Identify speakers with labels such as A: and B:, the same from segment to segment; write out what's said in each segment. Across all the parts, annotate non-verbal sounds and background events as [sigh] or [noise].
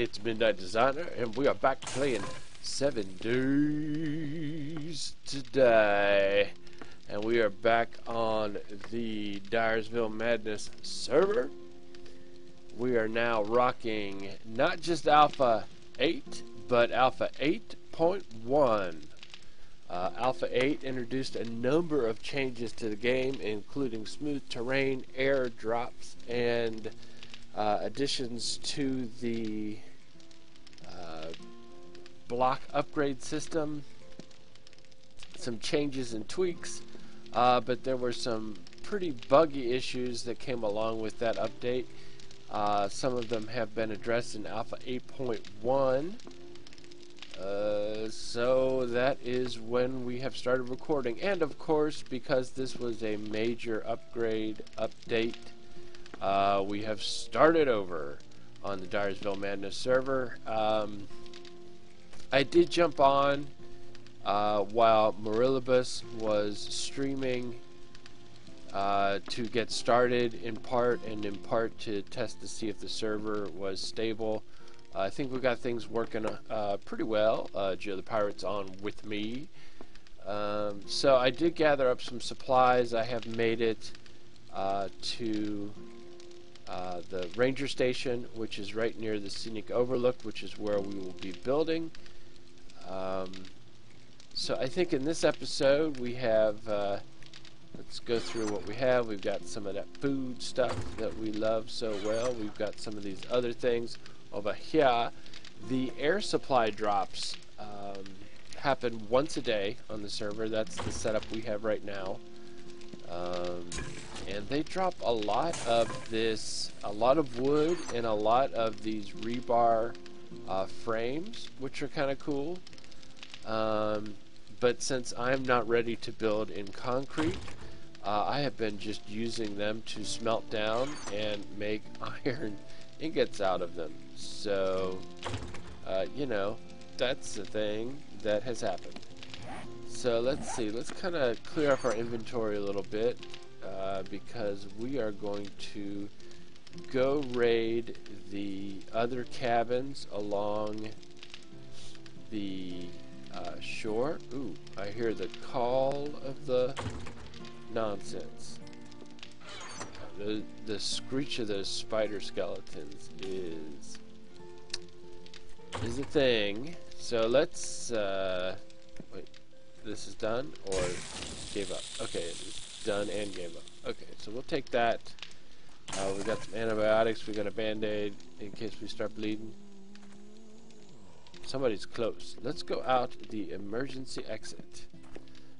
A: It's Midnight Designer, and we are back playing Seven Days to Die. And we are back on the Diersville Madness server. We are now rocking not just Alpha 8, but Alpha 8.1. Uh, Alpha 8 introduced a number of changes to the game, including smooth terrain, air drops, and uh, additions to the block upgrade system, some changes and tweaks, uh, but there were some pretty buggy issues that came along with that update. Uh, some of them have been addressed in Alpha 8.1. Uh, so that is when we have started recording. And of course, because this was a major upgrade update, uh, we have started over on the Diersville Madness server. Um, I did jump on uh, while Morilibus was streaming uh, to get started in part and in part to test to see if the server was stable. I think we got things working uh, pretty well. Uh, Joe the Pirate's on with me. Um, so I did gather up some supplies. I have made it uh, to uh, the ranger station, which is right near the scenic overlook, which is where we will be building. Um, so I think in this episode we have, uh, let's go through what we have. We've got some of that food stuff that we love so well. We've got some of these other things over here. The air supply drops um, happen once a day on the server. That's the setup we have right now. Um, and they drop a lot of this, a lot of wood and a lot of these rebar uh, frames, which are kind of cool. Um, but since I'm not ready to build in concrete, uh, I have been just using them to smelt down and make [laughs] iron ingots out of them. So, uh, you know, that's the thing that has happened. So let's see, let's kind of clear up our inventory a little bit uh, because we are going to go raid the other cabins along the uh. Ooh, I hear the call of the nonsense. The, the screech of those spider skeletons is is a thing. So let's uh, wait. This is done or gave up. Okay, it's done and gave up. Okay, so we'll take that. Uh, we got some antibiotics. We got a band-aid in case we start bleeding. Somebody's close. Let's go out the emergency exit.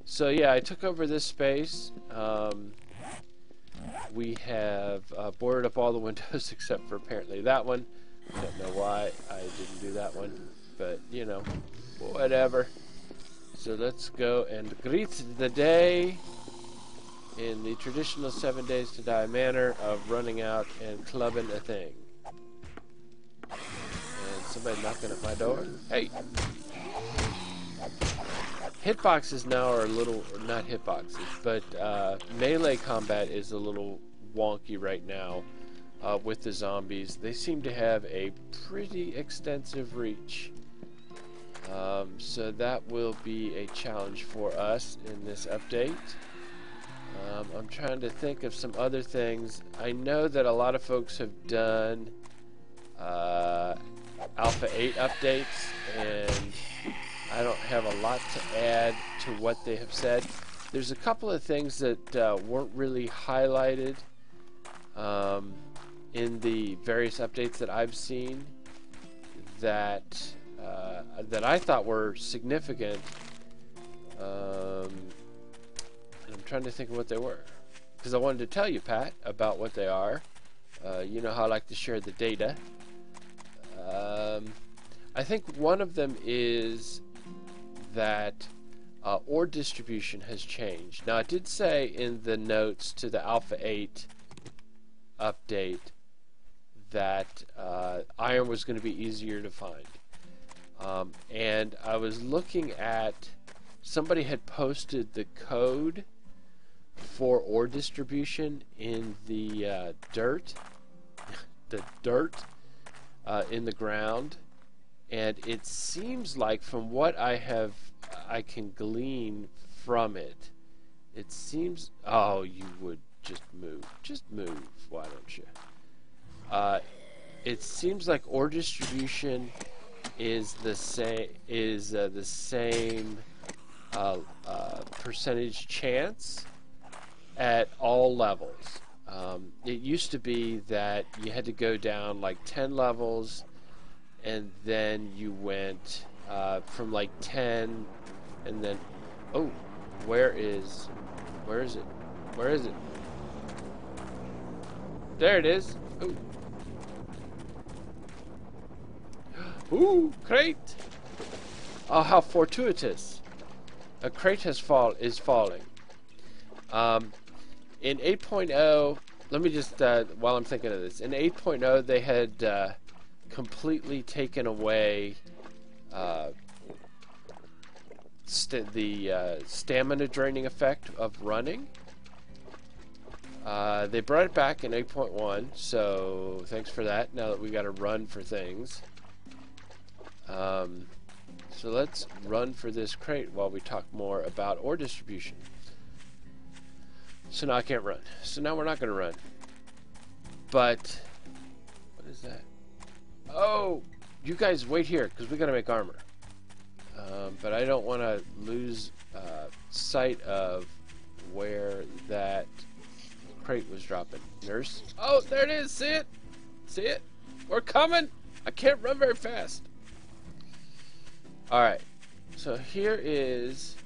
A: So yeah, I took over this space. Um, we have uh, boarded up all the windows [laughs] except for apparently that one. I don't know why I didn't do that one, but you know, whatever. So let's go and greet the day in the traditional seven days to die manner of running out and clubbing a thing. Somebody knocking at my door. Hey! Hitboxes now are a little, not hitboxes, but uh, melee combat is a little wonky right now uh, with the zombies. They seem to have a pretty extensive reach. Um, so that will be a challenge for us in this update. Um, I'm trying to think of some other things. I know that a lot of folks have done uh, Alpha 8 updates, and I don't have a lot to add to what they have said. There's a couple of things that uh, weren't really highlighted um, in the various updates that I've seen that uh, that I thought were significant. Um, and I'm trying to think of what they were. Because I wanted to tell you, Pat, about what they are. Uh, you know how I like to share the data. Um, I think one of them is that uh, ore distribution has changed. Now, I did say in the notes to the Alpha 8 update that uh, iron was going to be easier to find. Um, and I was looking at somebody had posted the code for ore distribution in the uh, dirt, [laughs] the dirt, uh, in the ground, and it seems like from what I have, I can glean from it, it seems. Oh, you would just move, just move. Why don't you? Uh, it seems like ore distribution is the same is uh, the same uh, uh, percentage chance at all levels. Um, it used to be that you had to go down like 10 levels and then you went uh, from like 10 and then oh where is where is it? Where is it? There it is. Ooh. [gasps] Ooh crate. Oh how fortuitous. A crate has fall is falling. Um, in 8.0 let me just uh, while I'm thinking of this in 8.0 they had uh, completely taken away uh, st the uh, stamina draining effect of running. Uh, they brought it back in 8.1, so thanks for that. Now that we got to run for things. Um, so let's run for this crate while we talk more about ore distribution. So now I can't run. So now we're not going to run. But, what is that? Oh, you guys wait here because we got to make armor. Um, but I don't want to lose uh, sight of where that crate was dropping. Nurse? Oh, there it is. See it? See it? We're coming. I can't run very fast. All right. So here is,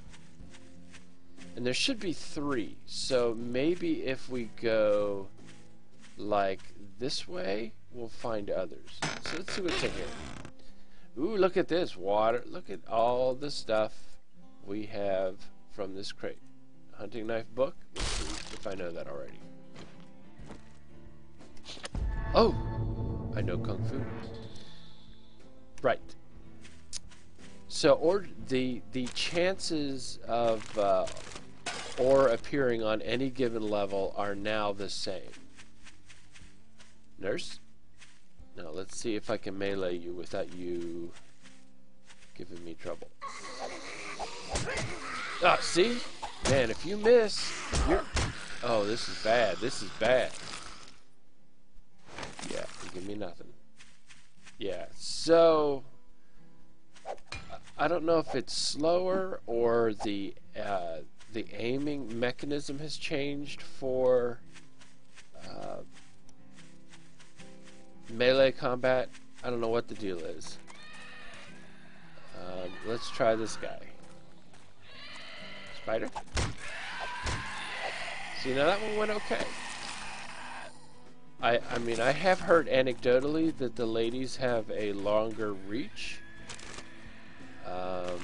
A: and there should be three. So maybe if we go like this way, we'll find others. So let's see what's in here. Ooh, look at this. Water. Look at all the stuff we have from this crate. Hunting knife book. Let's see if I know that already. Oh! I know Kung Fu. Right. So, or the the chances of uh, ore appearing on any given level are now the same. Nurse? Now let's see if I can melee you without you giving me trouble. Ah, see? Man, if you miss, you're... Oh, this is bad. This is bad. Yeah, you give me nothing. Yeah, so... I don't know if it's slower or the uh, the aiming mechanism has changed for uh, melee combat. I don't know what the deal is. Um, let's try this guy. Spider. See, now that one went okay. I, I mean, I have heard anecdotally that the ladies have a longer reach. Um,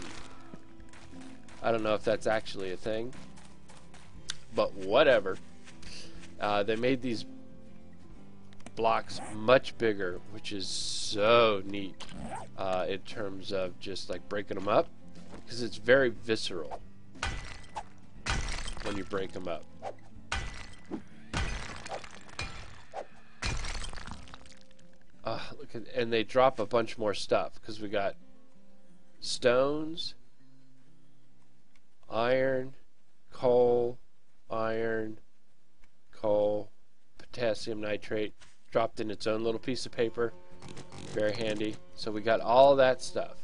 A: I don't know if that's actually a thing, but whatever. Uh, they made these blocks much bigger, which is so neat uh, in terms of just like breaking them up, because it's very visceral when you break them up. Uh, look at, and they drop a bunch more stuff because we got stones, iron, coal, iron, coal, potassium nitrate, dropped in its own little piece of paper. Very handy. So we got all that stuff.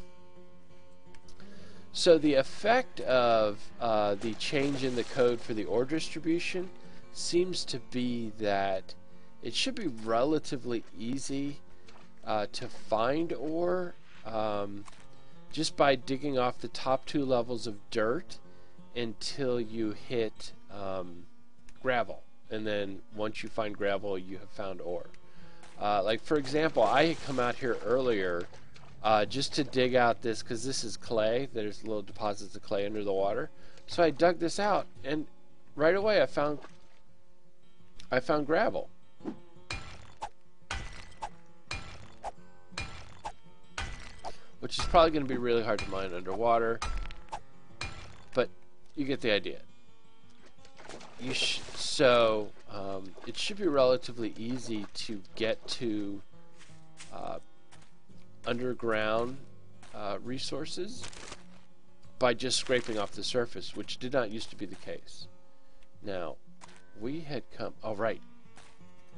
A: So the effect of uh, the change in the code for the ore distribution seems to be that it should be relatively easy uh, to find ore um, just by digging off the top two levels of dirt until you hit um, gravel and then once you find gravel, you have found ore. Uh, like for example, I had come out here earlier uh, just to dig out this because this is clay. There's little deposits of clay under the water. So I dug this out, and right away I found I found gravel. Which is probably going to be really hard to mine underwater, you get the idea you so um, it should be relatively easy to get to uh, underground uh, resources by just scraping off the surface, which did not used to be the case. Now, we had come. Oh, right.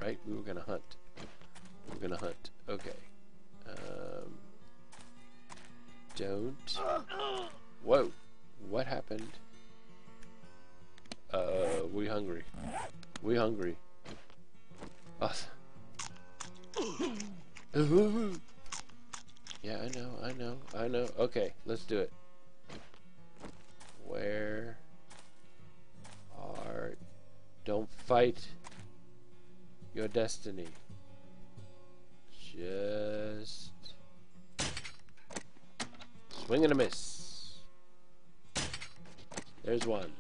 A: Right? We were going to hunt. We were going to hunt. Okay. Um, don't. Whoa. What happened? We hungry. We hungry. Us. yeah, I know, I know, I know. Okay, let's do it. Where are... Don't fight your destiny. Just... Swing and a miss. There's one.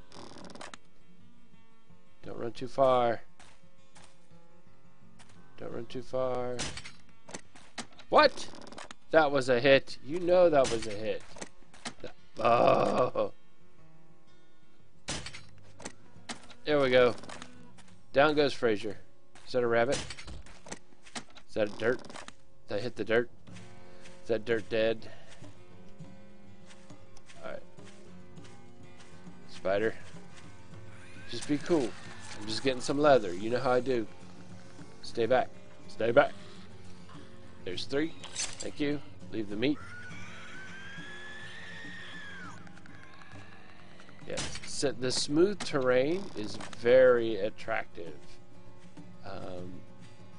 A: Don't run too far. Don't run too far. What? That was a hit. You know that was a hit. Oh. There we go. Down goes Fraser. Is that a rabbit? Is that a dirt? Did I hit the dirt? Is that dirt dead? Alright. Spider. Just be cool. I'm just getting some leather. You know how I do. Stay back. Stay back. There's three. Thank you. Leave the meat. Yes. So the smooth terrain is very attractive. Um,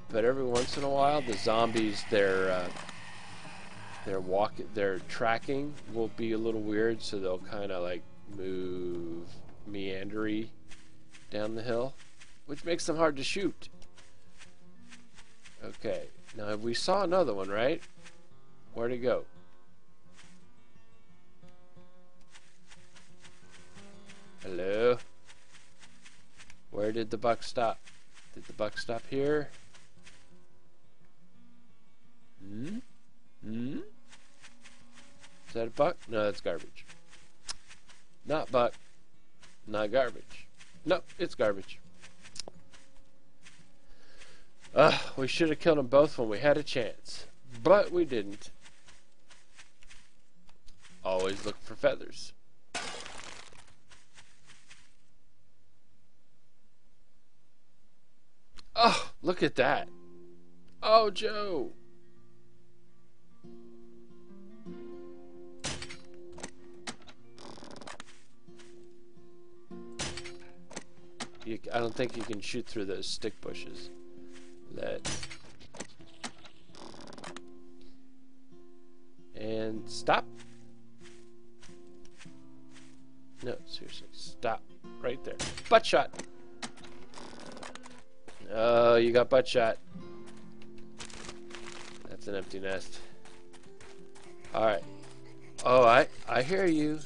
A: but every once in a while, the zombies, their uh, their walk, their tracking will be a little weird, so they'll kind of like move meandery down the hill, which makes them hard to shoot. Okay, now we saw another one, right? Where'd it go? Hello? Where did the buck stop? Did the buck stop here? Hmm? Hmm? Is that a buck? No, that's garbage. Not buck. Not garbage. No, it's garbage. Uh, we should have killed them both when we had a chance. But we didn't. Always look for feathers. Oh, look at that. Oh, Joe. You, I don't think you can shoot through those stick bushes. Let's... And stop. No, seriously, stop. Right there. Butt shot. Oh, you got butt shot. That's an empty nest. Alright. Oh, I, I hear you.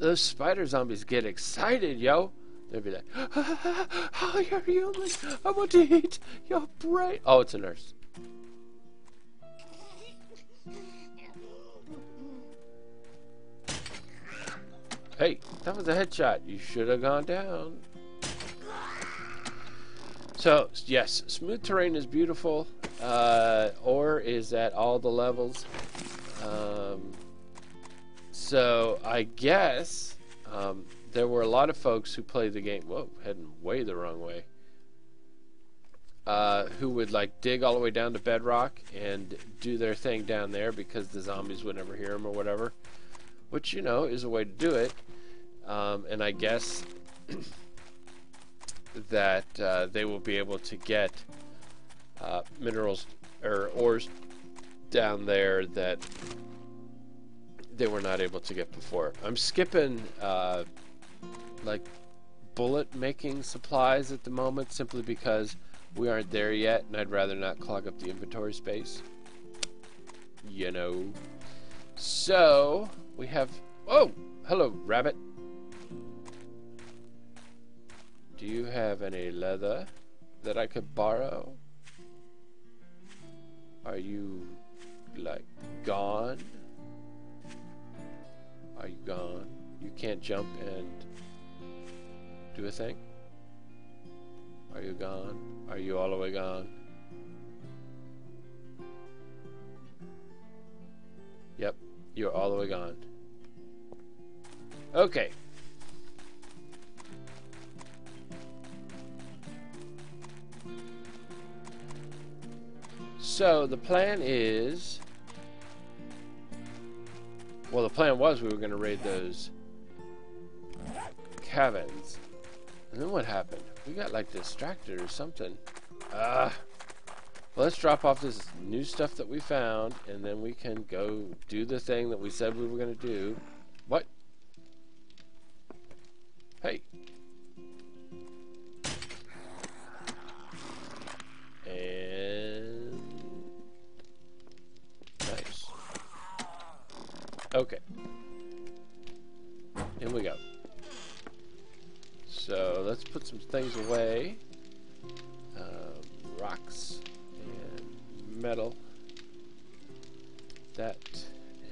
A: Those spider zombies get excited, yo. They'd be like, oh, you're human. I want to eat your brain. Oh, it's a nurse. Hey, that was a headshot. You should have gone down. So, yes, smooth terrain is beautiful. Uh, ore is at all the levels. Um, so, I guess um, there were a lot of folks who played the game. Whoa, heading way the wrong way. Uh, who would like dig all the way down to bedrock and do their thing down there because the zombies would never hear them or whatever, which you know is a way to do it. Um, and I guess [clears throat] that uh, they will be able to get uh, minerals or ores down there that they were not able to get before. I'm skipping uh, like bullet making supplies at the moment simply because we aren't there yet and I'd rather not clog up the inventory space. You know. So, we have... Oh! Hello, rabbit. Do you have any leather that I could borrow? Are you, like, gone? Are you gone? You can't jump and do a thing? Are you gone? Are you all the way gone? Yep, you're all the way gone. Okay. So the plan is well the plan was we were going to raid those cabins. And then what happened? We got like distracted or something. Ah. Uh, well, let's drop off this new stuff that we found, and then we can go do the thing that we said we were going to do. What? Hey. And... Nice. Okay. In we go. So, let's put some things away. Uh, rocks metal. That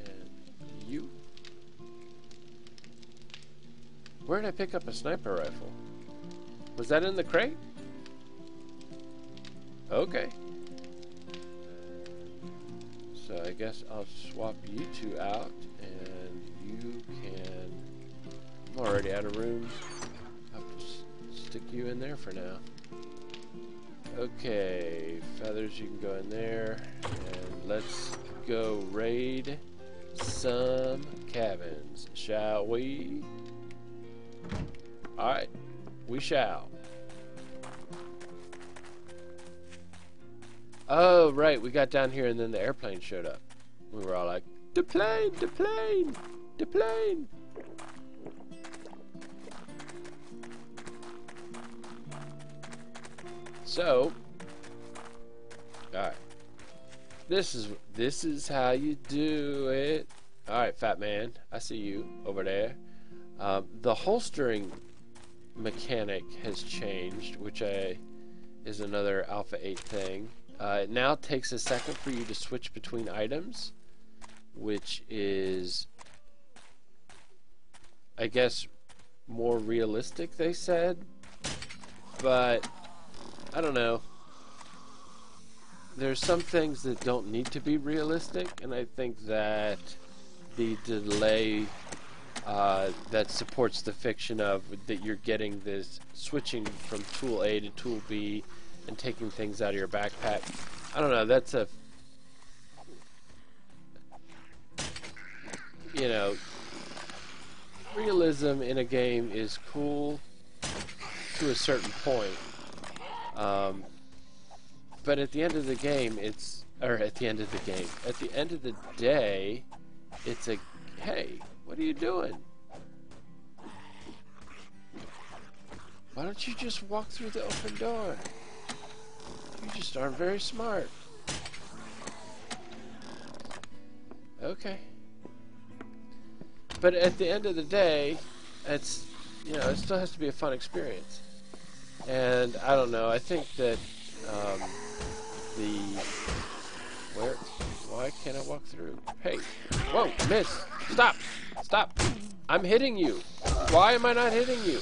A: and you. Where did I pick up a sniper rifle? Was that in the crate? Okay. So I guess I'll swap you two out and you can... I'm already out of room. Stick you in there for now. Okay, feathers, you can go in there. And let's go raid some cabins, shall we? Alright, we shall. Oh, right, we got down here and then the airplane showed up. We were all like, the plane, the plane, the plane. So, alright. This is this is how you do it. Alright, fat man. I see you over there. Um, the holstering mechanic has changed, which I, is another Alpha 8 thing. Uh, it now takes a second for you to switch between items, which is, I guess, more realistic, they said. But I don't know. There's some things that don't need to be realistic, and I think that the delay uh, that supports the fiction of that you're getting this switching from tool A to tool B and taking things out of your backpack. I don't know. That's a you know realism in a game is cool to a certain point um, but at the end of the game, it's or at the end of the game, at the end of the day, it's a hey, what are you doing? Why don't you just walk through the open door? You just aren't very smart. Okay. But at the end of the day, it's you know, it still has to be a fun experience. And I don't know. I think that um, the where? Why can't I walk through? Hey, whoa, miss! Stop! Stop! I'm hitting you. Why am I not hitting you?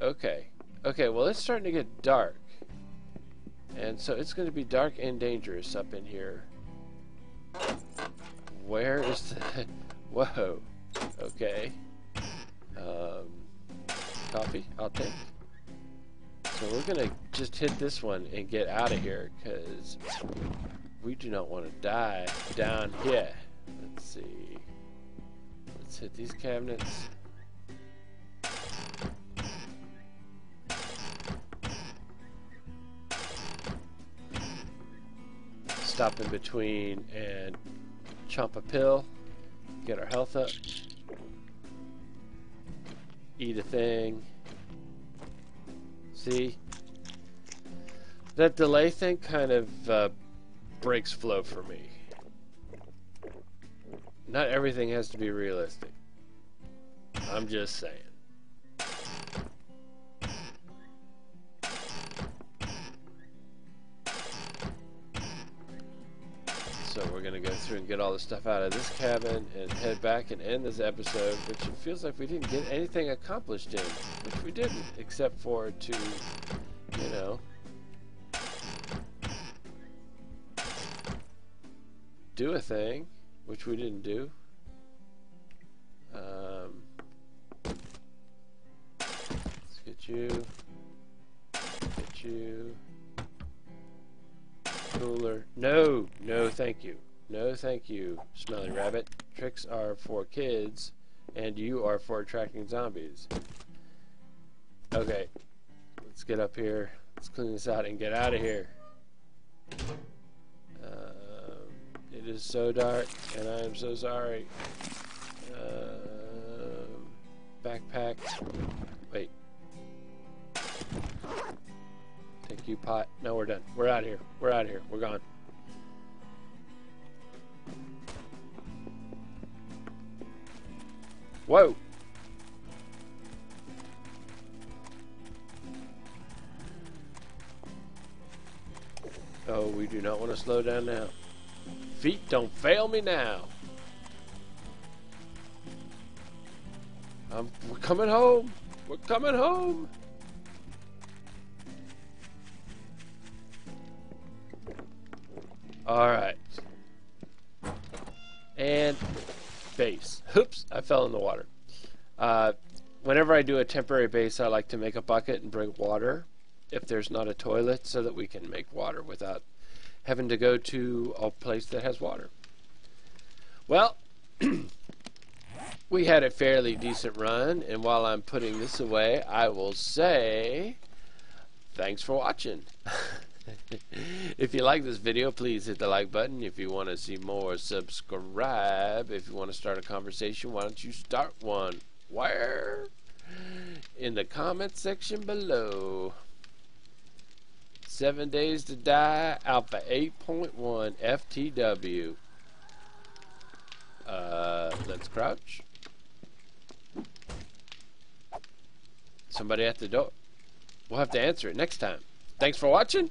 A: Okay. Okay. Well, it's starting to get dark, and so it's going to be dark and dangerous up in here. Where is the? [laughs] Whoa. Okay. Um coffee. I'll take. So we're gonna just hit this one and get out of here because we do not want to die down here. Let's see. Let's hit these cabinets. Stop in between and chomp a pill. Get our health up eat a thing. See? That delay thing kind of uh, breaks flow for me. Not everything has to be realistic. I'm just saying. Going to go through and get all the stuff out of this cabin and head back and end this episode, which it feels like we didn't get anything accomplished in, which we didn't, except for to, you know, do a thing, which we didn't do. Um, let's get you. Get you. Cooler. No, no, thank you. No, thank you, Smelly Rabbit. Tricks are for kids, and you are for attracting zombies. Okay, let's get up here. Let's clean this out and get out of here. Um, it is so dark, and I am so sorry. Um, backpack. Wait. Thank you, pot. No, we're done. We're out of here. We're out of here. We're gone. Whoa! Oh, we do not want to slow down now. Feet don't fail me now. Um, we're coming home. We're coming home. All right. And base. Fell in the water. Uh, whenever I do a temporary base, I like to make a bucket and bring water if there's not a toilet so that we can make water without having to go to a place that has water. Well, [clears throat] we had a fairly decent run, and while I'm putting this away, I will say thanks for watching. [laughs] if you like this video, please hit the like button. If you want to see more, subscribe. If you want to start a conversation, why don't you start one? Where? In the comment section below. Seven Days to Die, Alpha 8.1 FTW. Uh, let's crouch. Somebody at the door. We'll have to answer it next time. Thanks for watching,